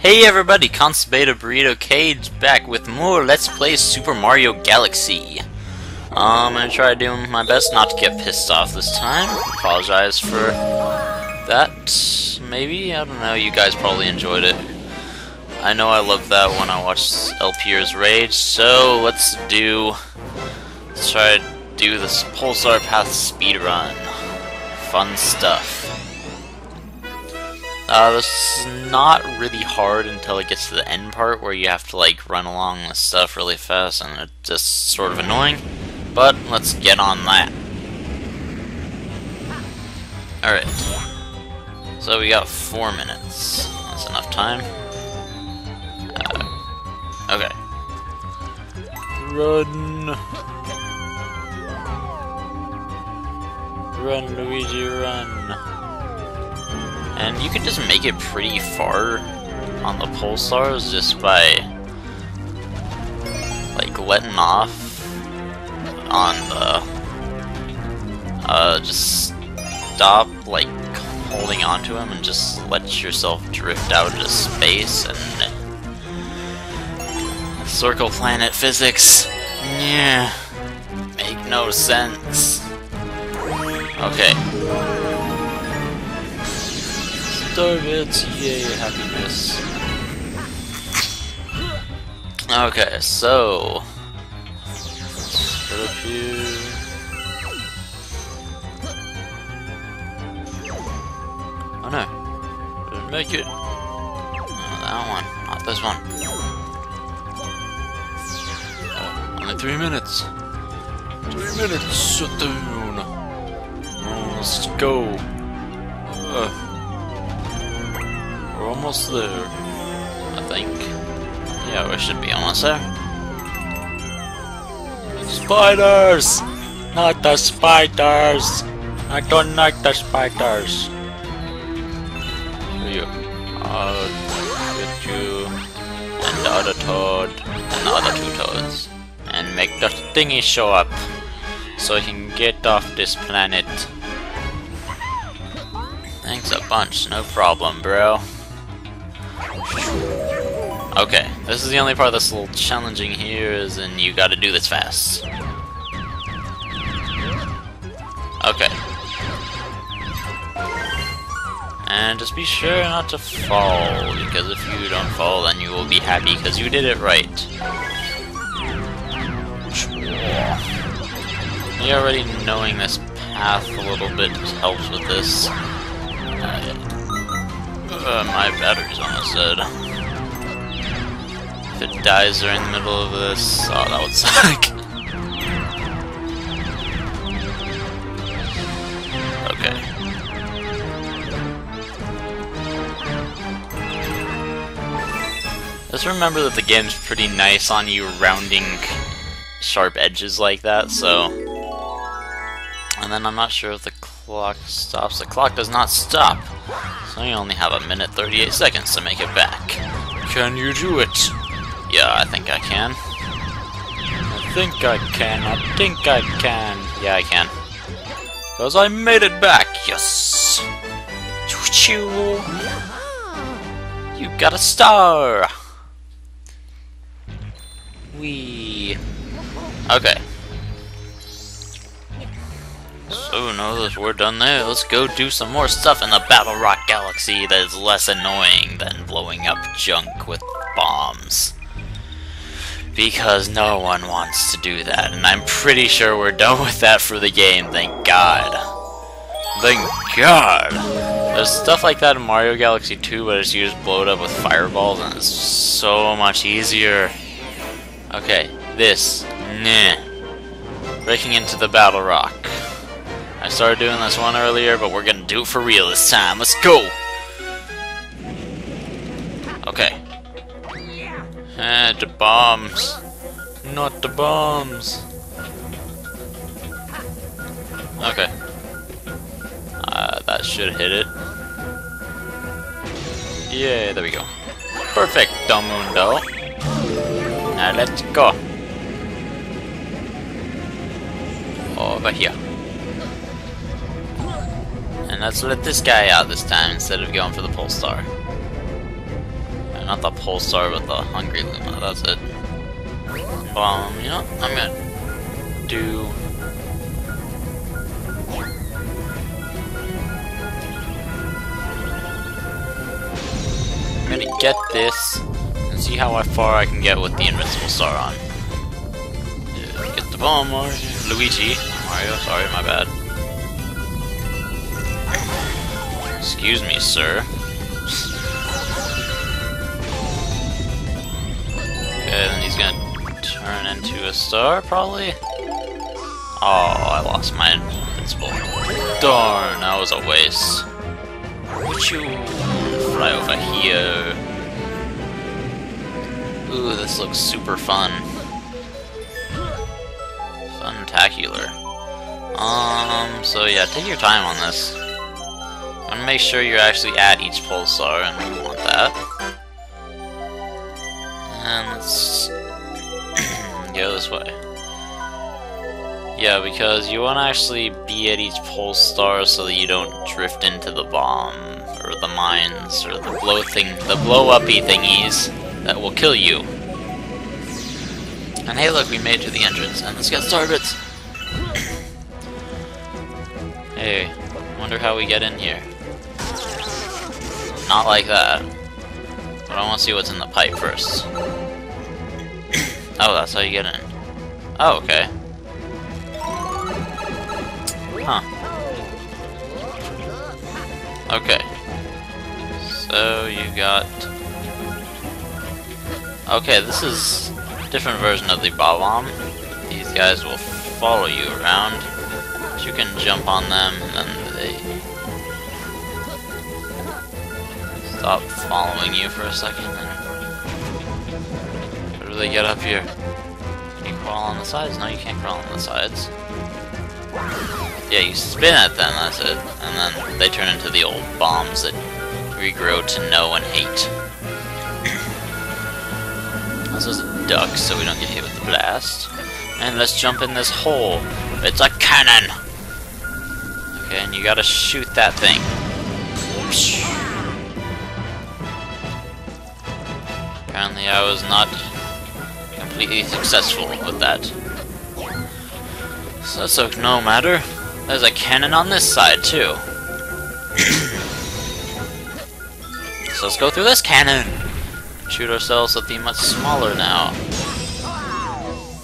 Hey everybody, Constipated Burrito Cage back with more Let's Play Super Mario Galaxy. Um, I'm gonna try doing my best not to get pissed off this time. Apologize for that. Maybe? I don't know, you guys probably enjoyed it. I know I loved that when I watched LPR's Rage, so let's do... Let's try to do this Pull Star Path speedrun. Fun stuff. Uh, this is not really hard until it gets to the end part where you have to like run along this stuff really fast and it's just sort of annoying. But let's get on that. Alright. So we got four minutes. That's enough time. Uh, okay. Run. Run, Luigi, run. And you can just make it pretty far on the pulsars just by like letting off on the uh just stop like holding onto him and just let yourself drift out into space and circle planet physics. Yeah. Make no sense. Okay targets, yay, happiness. Okay, so... Up here... Oh no, didn't make it. Oh, that one, not this one. Oh, only three minutes. Three minutes. Oh, let's go. Uh almost there. I think. Yeah, we should be almost there. Spiders! Not the spiders! I don't like the spiders. You. Get you and the other toad and the other two toads. And make the thingy show up so he can get off this planet. Thanks a bunch, no problem, bro. Okay, this is the only part that's a little challenging here, is and you gotta do this fast. Okay. And just be sure not to fall, because if you don't fall, then you will be happy because you did it right. Me already knowing this path a little bit helps with this. Uh, my battery's almost dead. If it dies during the middle of this, oh, that would suck. okay. Just remember that the game's pretty nice on you rounding sharp edges like that, so... And then I'm not sure if the clock stops. The clock does not stop, so you only have a minute 38 seconds to make it back. Can you do it? Yeah, I think I can. I think I can. I think I can. Yeah, I can. Because I made it back. Yes. Choo-choo. You got a star. We. Okay. So now that we're done there, let's go do some more stuff in the Battle Rock Galaxy that is less annoying than blowing up junk with bombs because no one wants to do that, and I'm pretty sure we're done with that for the game, thank god. Thank god! There's stuff like that in Mario Galaxy 2, but it's just blow it up with fireballs, and it's so much easier. Okay, this. Nah. Breaking into the Battle Rock. I started doing this one earlier, but we're gonna do it for real this time. Let's go! Okay. Eh, the bombs. Not the bombs. Okay. Uh, that should hit it. Yeah, there we go. Perfect, Mundo. Now let's go. Over here. And let's let this guy out this time instead of going for the pull star. not the Pulsar, but the Hungry Luma, that's it. Um, you know, I'm gonna do... I'm gonna get this, and see how far I can get with the Invincible Sauron. Get the bomb. Luigi. Mario, sorry, my bad. Excuse me, sir. Okay, he's gonna turn into a star, probably? Oh, I lost my invincible. Darn, that was a waste. Would you fly over here? Ooh, this looks super fun. Funtacular. Um, so yeah, take your time on this. I want to make sure you're actually at each pulsar, and we want that. And let's go this way. Yeah, because you want to actually be at each pull star so that you don't drift into the bomb, or the mines, or the blow thing, the blow-uppy thingies that will kill you. And hey look, we made it to the entrance, and let's get started! hey, wonder how we get in here. Not like that. But I want to see what's in the pipe first. oh, that's how you get in. Oh, okay. Huh. Okay. So, you got... Okay, this is different version of the Bob-omb. These guys will follow you around. You can jump on them, and then they stop following you for a second. How do they get up here? Can you crawl on the sides? No, you can't crawl on the sides. Yeah, you spin at them, that's it. And then they turn into the old bombs that we grow to know and hate. this is a duck, so we don't get hit with the blast. And let's jump in this hole. It's a cannon! Okay, and you gotta shoot that thing. Apparently I was not completely successful with that. So no matter. There's a cannon on this side, too. so let's go through this cannon! Shoot ourselves the much smaller now.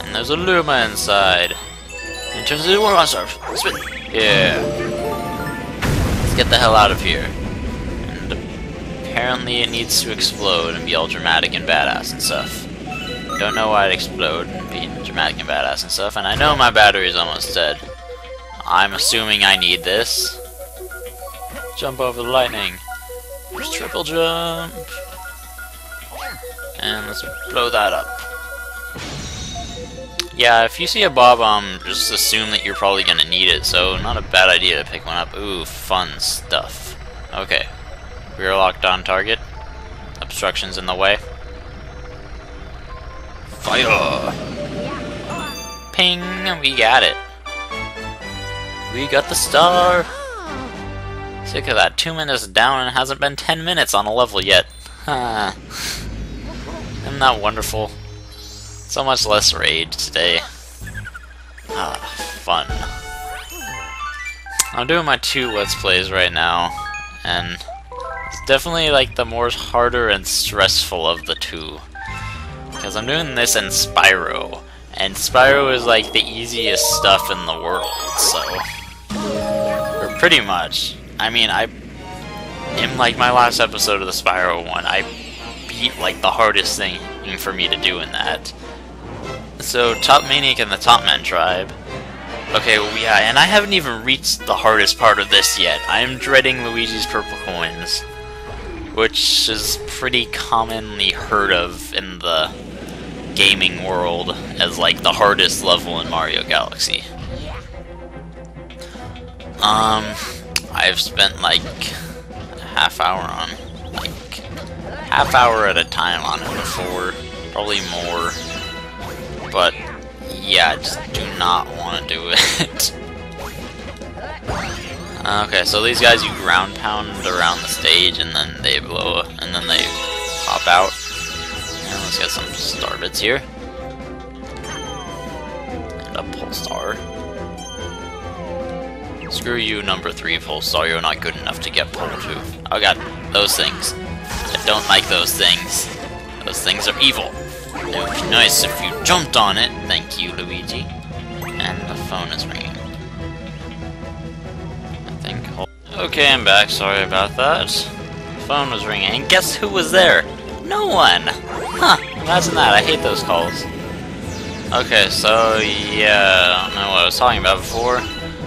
And there's a Luma inside. And turns into a monster. Spin! Yeah. Let's get the hell out of here apparently it needs to explode and be all dramatic and badass and stuff. Don't know why it explode and be dramatic and badass and stuff, and I know my battery is almost dead. I'm assuming I need this. Jump over the lightning. Triple jump. And let's blow that up. Yeah, if you see a Bob-omb, um, just assume that you're probably gonna need it, so not a bad idea to pick one up. Ooh, fun stuff. Okay. We are locked on target. Obstructions in the way. Fire! Ping! We got it. We got the star! Sick of that. Two minutes down and it hasn't been ten minutes on a level yet. Isn't that wonderful? So much less rage today. Ah, fun. I'm doing my two Let's Plays right now, and definitely like the more harder and stressful of the two. Because I'm doing this in Spyro, and Spyro is like the easiest stuff in the world, so... Or pretty much. I mean, I... In like my last episode of the Spyro one, I beat like the hardest thing for me to do in that. So, Top Maniac and the Top Man tribe. Okay, well, yeah, and I haven't even reached the hardest part of this yet. I am dreading Luigi's Purple Coins which is pretty commonly heard of in the gaming world as like the hardest level in Mario Galaxy. Um, I've spent like a half hour on, like, half hour at a time on it before, probably more, but yeah, I just do not want to do it. Ah, okay, so these guys you ground pound around the stage and then they blow and then they pop out. And let's get some star bits here. And a pulsar. Screw you, number three pulsar. You're not good enough to get pole two. Oh god, those things. I don't like those things. Those things are evil. It would be nice if you jumped on it. Thank you, Luigi. And the phone is ringing. Okay, I'm back. Sorry about that. Phone was ringing. And guess who was there? No one! Huh, imagine that. I hate those calls. Okay, so yeah, I don't know what I was talking about before.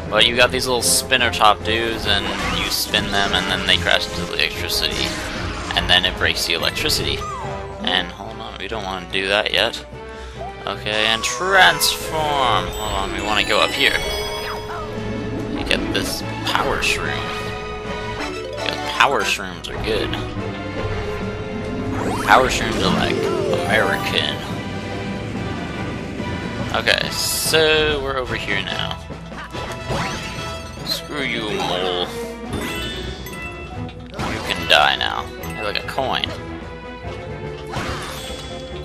But you got these little spinner top dudes, and you spin them, and then they crash into the electricity. And then it breaks the electricity. And hold on, we don't want to do that yet. Okay, and transform! Hold on, we want to go up here. You get this power shroom. Power shrooms are good. Power shrooms are like American. Okay, so we're over here now. Screw you, mole. You can die now. Hey, look, a coin.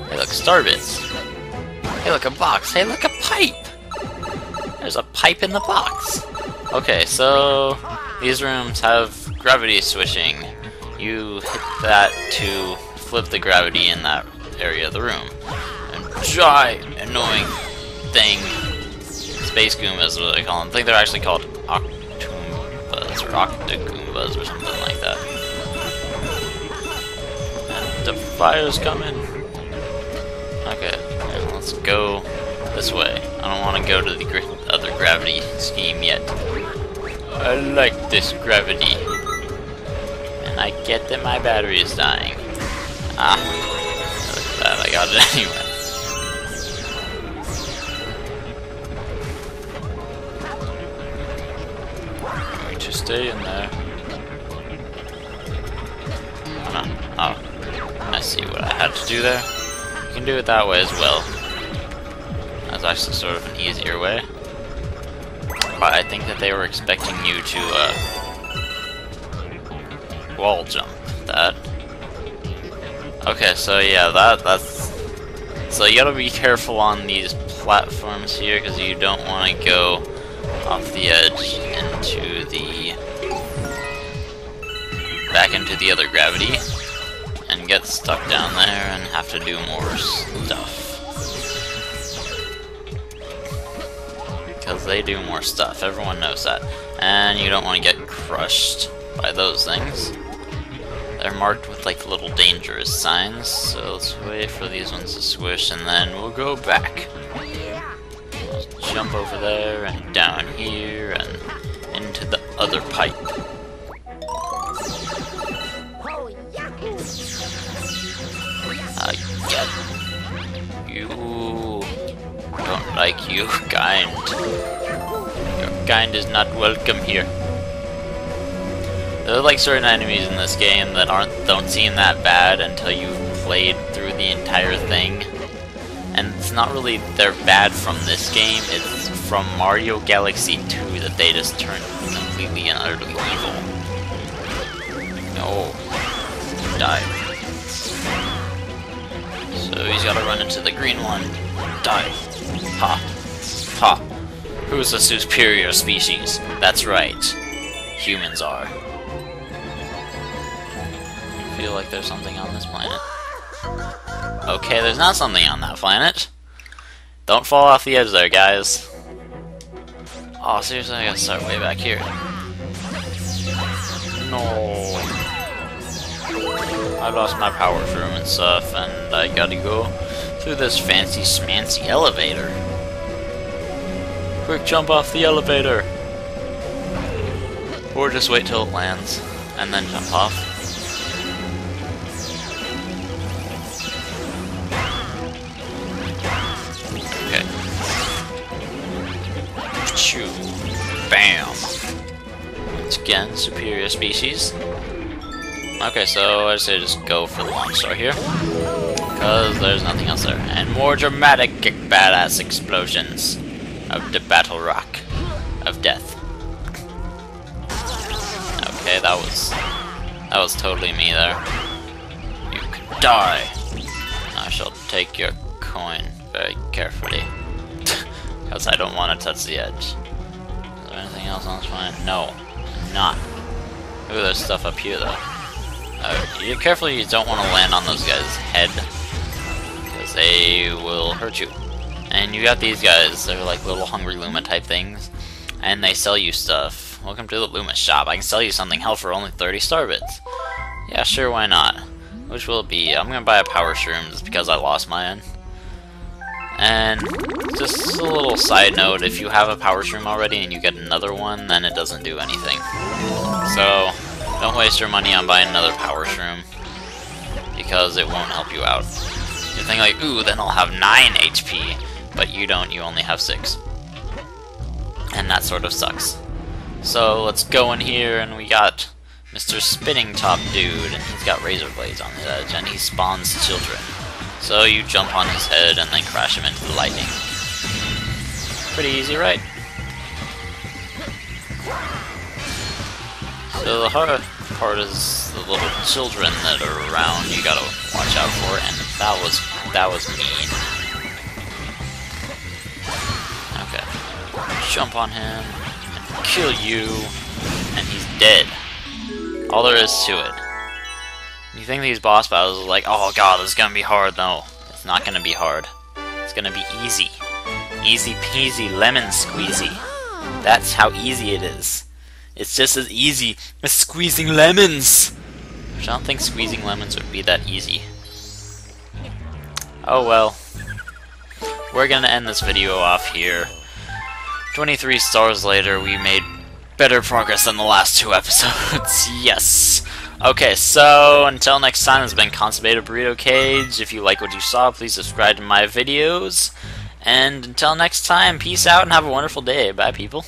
Hey, look, starbits. Hey, look, a box. Hey, look, a pipe! There's a pipe in the box. Okay, so these rooms have gravity switching. You hit that to flip the gravity in that area of the room. And giant annoying thing. Space Goombas, what they call them. I think they're actually called Octoombas or Octagoombas or something like that. And the fire's coming. Okay, let's go this way. I don't want to go to the other gravity scheme yet. I like this gravity. I get that my battery is dying. Ah, that, I got it anyway. Stay in there. Oh, oh, I see what I had to do there. You can do it that way as well. That's actually sort of an easier way. But I think that they were expecting you to, uh, wall jump that. Okay, so yeah, that that's so you gotta be careful on these platforms here because you don't want to go off the edge into the back into the other gravity and get stuck down there and have to do more stuff. Because they do more stuff, everyone knows that. And you don't want to get crushed by those things. They're marked with like little dangerous signs, so let's wait for these ones to squish and then we'll go back. Jump over there and down here and into the other pipe. I you. Don't like you, kind. Your kind is not welcome here. There are like certain enemies in this game that aren't don't seem that bad until you've played through the entire thing. And it's not really they're bad from this game, it's from Mario Galaxy 2 that they just turned completely and utterly evil. Oh. No. Die. So he's gotta run into the green one. Die. Ha. Ha. Who's the superior species? That's right. Humans are. Feel like there's something on this planet. Okay, there's not something on that planet. Don't fall off the edge there, guys. Oh, seriously, I gotta start way back here. No. I lost my power shroom and stuff, and I gotta go through this fancy smancy elevator. Quick jump off the elevator! Or just wait till it lands, and then jump off. Bam! Once again, superior species. Okay, so I say just go for the launch star here. Because there's nothing else there. And more dramatic, kick badass explosions of the battle rock of death. Okay, that was that was totally me there. You can Die! I shall take your coin very carefully. Because I don't want to touch the edge. Anything else on this planet? No. Not. Ooh, there's stuff up here though. Uh, you carefully you don't want to land on those guys' head. Because they will hurt you. And you got these guys, they're like little Hungry Luma type things. And they sell you stuff. Welcome to the Luma shop. I can sell you something hell for only 30 star bits. Yeah, sure, why not? Which will be? I'm gonna buy a power shroom just because I lost mine. And just a little side note, if you have a power shroom already and you get another one, then it doesn't do anything. So, don't waste your money on buying another power shroom, because it won't help you out. You think like, ooh, then I'll have 9 HP, but you don't, you only have 6. And that sort of sucks. So let's go in here and we got Mr. Spinning Top Dude, and he's got razor blades on his edge, and he spawns children. So you jump on his head and then crash him into the lightning. Pretty easy, right? So the hard part is the little children that are around you gotta watch out for, and that was that was mean. Okay. Jump on him, and kill you, and he's dead. All there is to it. You think these boss battles are like, oh god, this is gonna be hard. No, it's not gonna be hard. It's gonna be easy. Easy peasy lemon squeezy. That's how easy it is. It's just as easy as squeezing lemons! Which I don't think squeezing lemons would be that easy. Oh well. We're gonna end this video off here. 23 stars later, we made better progress than the last two episodes. yes! Okay, so until next time, it's been Constipated Burrito Cage. If you like what you saw, please subscribe to my videos. And until next time, peace out and have a wonderful day. Bye, people.